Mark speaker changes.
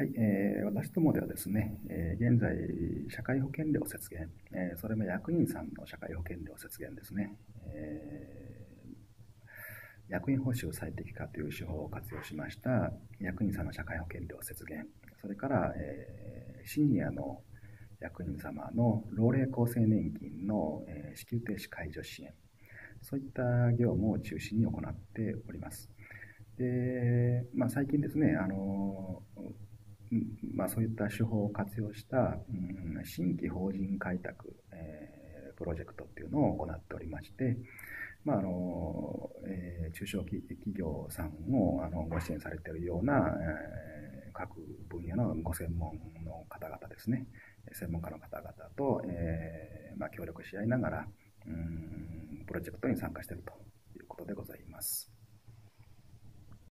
Speaker 1: はい、えー、私どもではですね、えー、現在、社会保険料節減、えー、それも役員さんの社会保険料節減ですね、えー、役員報酬最適化という手法を活用しました役員さんの社会保険料節減、それから、えー、シニアの役員様の老齢厚生年金の、えー、支給停止解除支援、そういった業務を中心に行っております。でまあ、最近ですね、あのまあ、そういった手法を活用した、うん、新規法人開拓、えー、プロジェクトっていうのを行っておりまして、まああのえー、中小企業さんをあのご支援されているような、えー、各分野のご専門の方々ですね、専門家の方々と、えーまあ、協力し合いながら、うん、プロジェクトに参加していると。